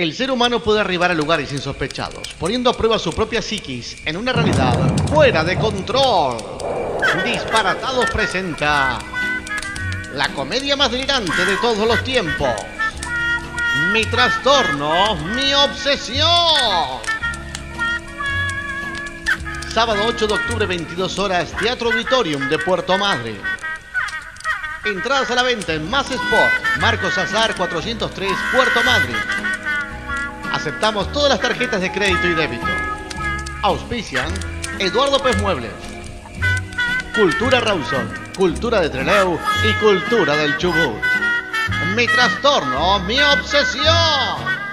El ser humano puede arribar a lugares insospechados, poniendo a prueba su propia psiquis en una realidad fuera de control. Disparatados presenta la comedia más delirante de todos los tiempos. Mi trastorno, mi obsesión. Sábado 8 de octubre, 22 horas, Teatro Auditorium de Puerto Madre. Entradas a la venta en Más Sport, Marcos Azar 403, Puerto Madre. Aceptamos todas las tarjetas de crédito y débito. Auspician Eduardo Pez Muebles. Cultura Rawson, Cultura de Treleu y Cultura del Chubut. Mi trastorno, mi obsesión.